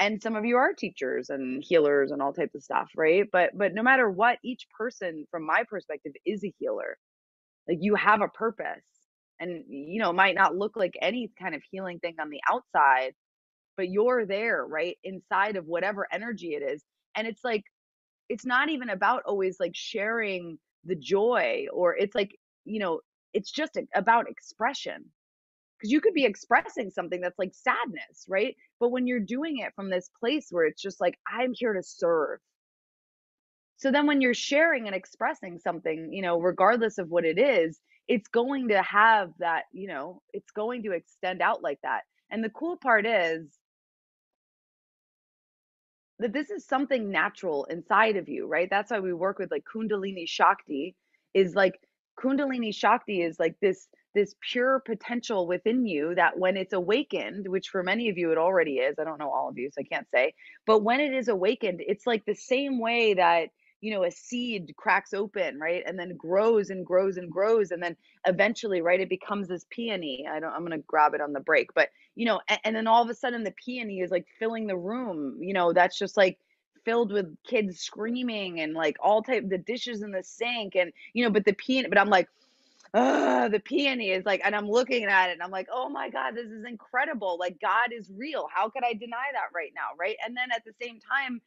and some of you are teachers and healers and all types of stuff right? But but no matter what each person from my perspective is a healer. Like you have a purpose. And you know might not look like any kind of healing thing on the outside but you're there right inside of whatever energy it is. And it's like it's not even about always like sharing the joy or it's like you know it's just about expression because you could be expressing something that's like sadness right? But when you're doing it from this place where it's just like i'm here to serve. So then when you're sharing and expressing something you know regardless of what it is it's going to have that you know it's going to extend out like that. And the cool part is that this is something natural inside of you, right? That's why we work with like Kundalini Shakti is like Kundalini Shakti is like this this pure potential within you that when it's awakened, which for many of you it already is, I don't know all of you, so I can't say, but when it is awakened, it's like the same way that you know a seed cracks open right and then grows and grows and grows and then eventually right it becomes this peony i don't i'm gonna grab it on the break but you know and, and then all of a sudden the peony is like filling the room you know that's just like filled with kids screaming and like all type the dishes in the sink and you know but the peony but i'm like the peony is like and i'm looking at it and i'm like oh my god this is incredible like god is real how could i deny that right now? Right? And then at the same time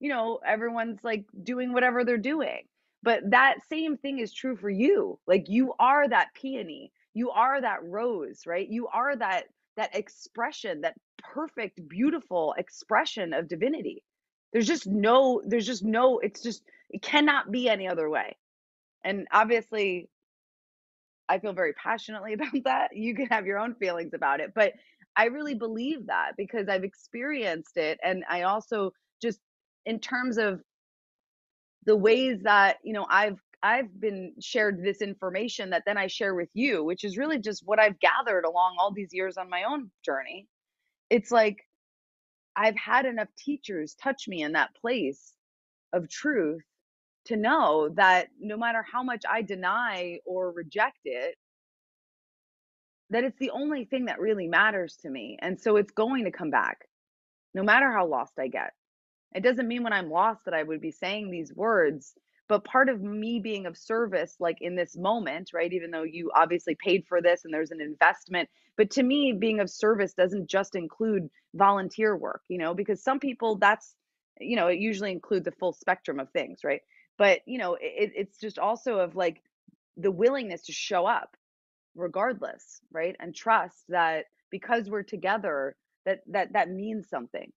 you know everyone's like doing whatever they're doing. But that same thing is true for you like you are that peony you are that rose right? You are that that expression that perfect beautiful expression of divinity. There's just no there's just no it's just it cannot be any other way. And obviously I feel very passionately about that. You can have your own feelings about it, but I really believe that because I've experienced it and I also just in terms of the ways that, you know, I've I've been shared this information that then I share with you, which is really just what I've gathered along all these years on my own journey. It's like I've had enough teachers touch me in that place of truth to know that no matter how much I deny or reject it, that it's the only thing that really matters to me. And so it's going to come back no matter how lost I get. It doesn't mean when I'm lost that I would be saying these words, but part of me being of service, like in this moment, right? Even though you obviously paid for this and there's an investment, but to me, being of service doesn't just include volunteer work, you know, because some people that's, you know, it usually include the full spectrum of things, right? But, you know, it, it's just also of like the willingness to show up regardless, right? And trust that because we're together, that that that means something